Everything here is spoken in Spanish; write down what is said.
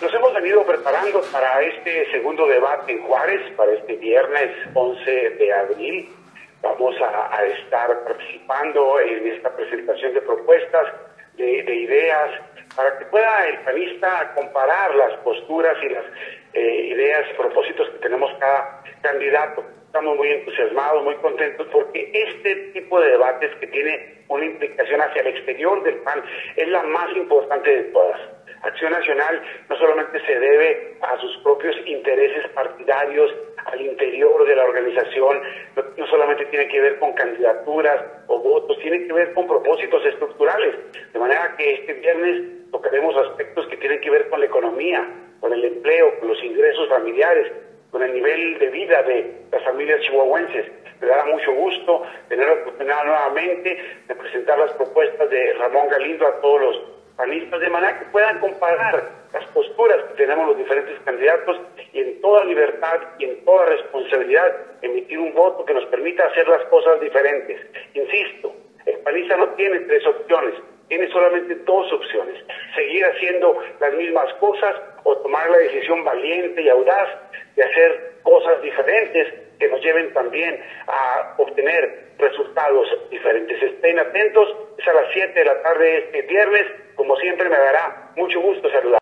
Nos hemos venido preparando para este segundo debate en Juárez, para este viernes 11 de abril. Vamos a, estar participando en esta presentación de propuestas, de, ideas, para que pueda el panista comparar las posturas y las eh, ideas, propósitos que tenemos cada candidato. Estamos muy entusiasmados, muy contentos, porque este tipo de debates que tiene una implicación hacia el exterior del PAN es la más importante de todas Acción Nacional no solamente se debe a sus propios intereses partidarios al interior de la organización, no, solamente tiene que ver con candidaturas o votos, tiene que ver con propósitos estructurales. De manera que este viernes tocaremos aspectos que tienen que ver con la economía, con el empleo, con los ingresos familiares, con el nivel de vida de las familias chihuahuenses. Me dará mucho gusto tener la oportunidad nuevamente de presentar las propuestas de Ramón Galindo a todos los panistas, de manera que puedan comparar las posturas que tenemos los diferentes candidatos y en toda libertad y en toda responsabilidad emitir un voto que nos permita hacer las cosas diferentes. Insisto, el panista no tiene tres opciones, tiene solamente dos opciones, seguir haciendo las mismas cosas o tomar la decisión valiente y audaz de hacer cosas diferentes que nos lleven también a obtener diferentes. Estén atentos, es a las 7 de la tarde este viernes, como siempre me dará mucho gusto saludar.